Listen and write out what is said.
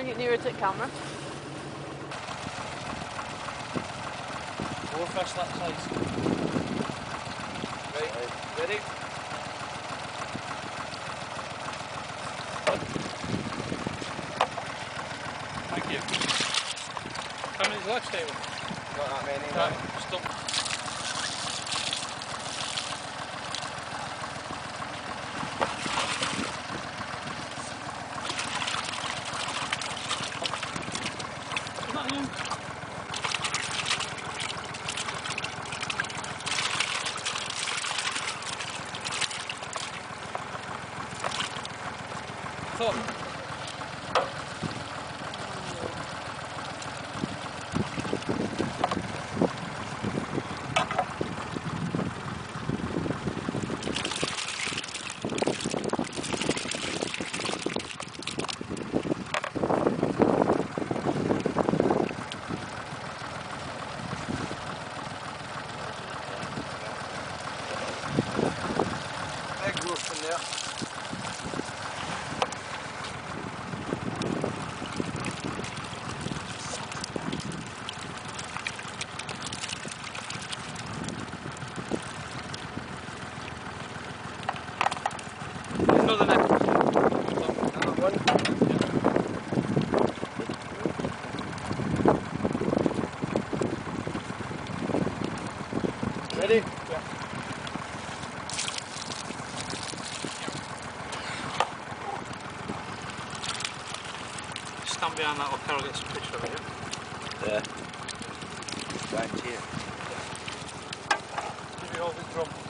Bring it nearer to the camera. More fresh that place. Ready? Ready? Thank you. How many's left, Stephen? Not that many. Right, stop. Johansson. Ready? Yeah. Stand behind that Carol gets a picture of it. yeah? Yeah. Right here. Give you all the drum.